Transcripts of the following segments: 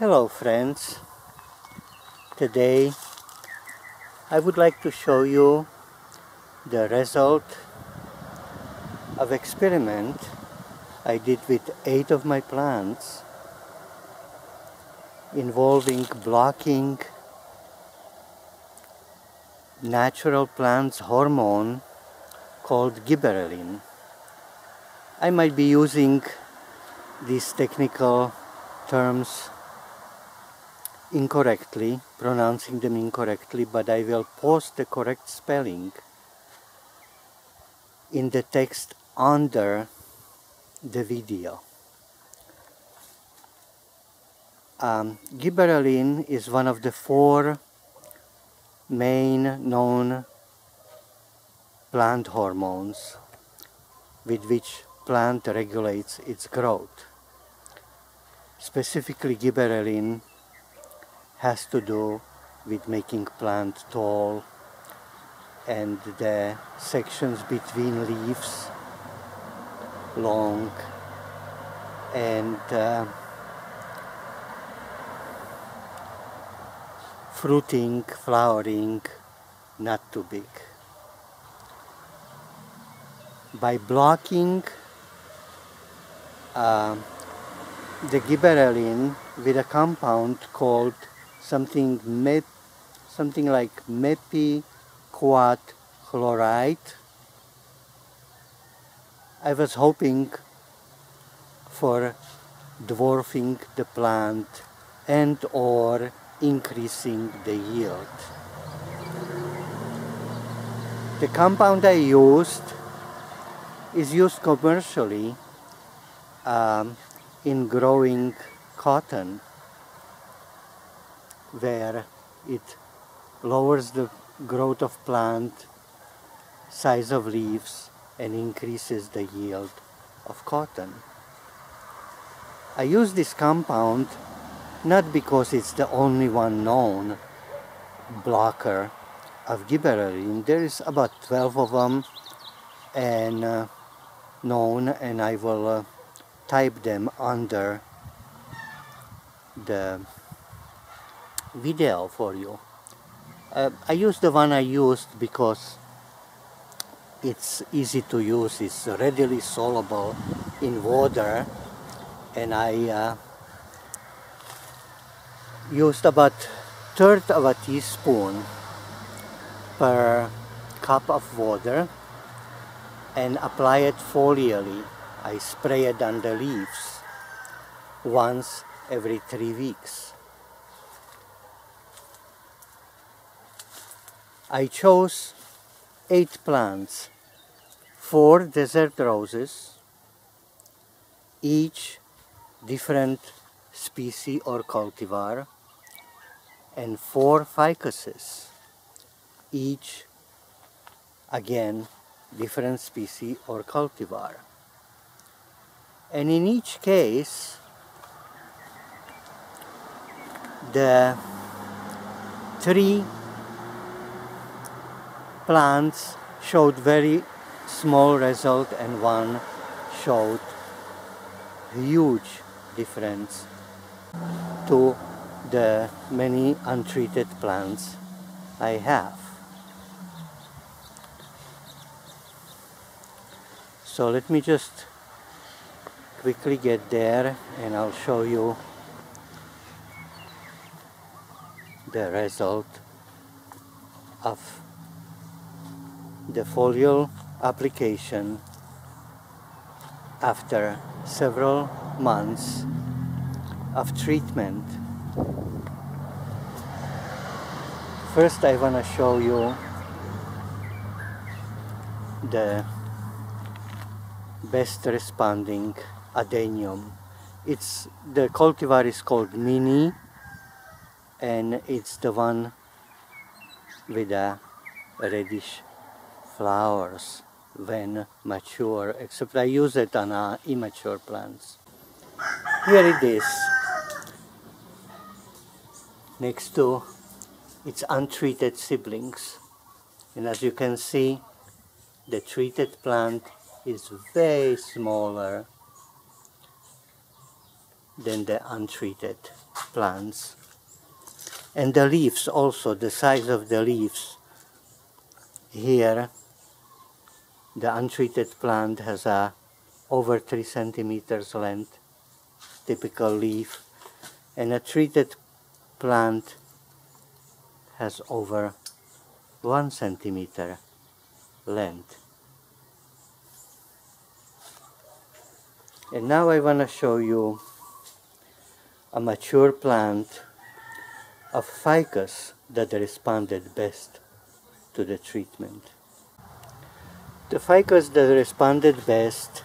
Hello friends. Today I would like to show you the result of experiment I did with eight of my plants involving blocking natural plants hormone called gibberellin. I might be using these technical terms incorrectly, pronouncing them incorrectly, but I will post the correct spelling in the text under the video. Um, gibberellin is one of the four main known plant hormones with which plant regulates its growth. Specifically gibberellin has to do with making plant tall and the sections between leaves long and uh, fruiting, flowering, not too big. By blocking uh, the gibberellin with a compound called something mep, something like mepiquat chloride. I was hoping for dwarfing the plant and or increasing the yield. The compound I used is used commercially um, in growing cotton where it lowers the growth of plant, size of leaves, and increases the yield of cotton. I use this compound not because it's the only one known blocker of gibberellin. There is about 12 of them and uh, known and I will uh, type them under the video for you. Uh, I use the one I used because it's easy to use, it's readily soluble in water and I uh, used about third of a teaspoon per cup of water and apply it folially. I spray it on the leaves once every three weeks. I chose eight plants, four desert roses, each different species or cultivar, and four ficuses, each again different species or cultivar. And in each case, the three plants showed very small result and one showed huge difference to the many untreated plants I have. So let me just quickly get there and I'll show you the result of the foliar application after several months of treatment. First I want to show you the best responding adenium. It's the cultivar is called Mini and it's the one with a reddish flowers when mature, except I use it on uh, immature plants. Here it is, next to its untreated siblings. And as you can see, the treated plant is way smaller than the untreated plants. And the leaves also, the size of the leaves. Here, the untreated plant has a over 3 centimeters length, typical leaf, and a treated plant has over 1 centimeter length. And now I want to show you a mature plant of ficus that responded best to the treatment. The ficus that responded best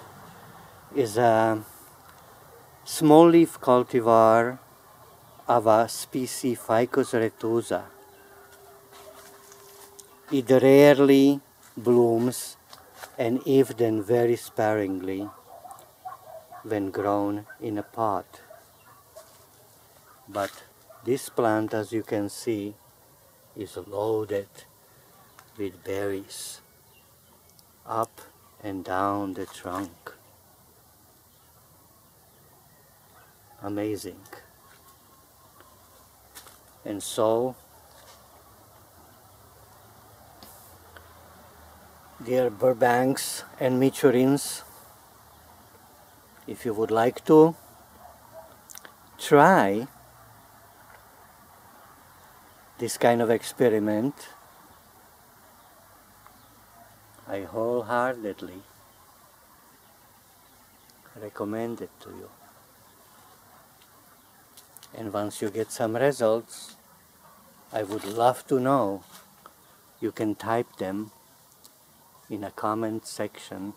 is a small leaf cultivar of a species Ficus retusa. It rarely blooms and if then very sparingly when grown in a pot. But this plant, as you can see, is loaded with berries up and down the trunk. Amazing. And so, dear Burbanks and Michurins, if you would like to try this kind of experiment I wholeheartedly recommend it to you and once you get some results I would love to know you can type them in a comment section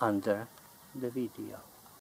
under the video.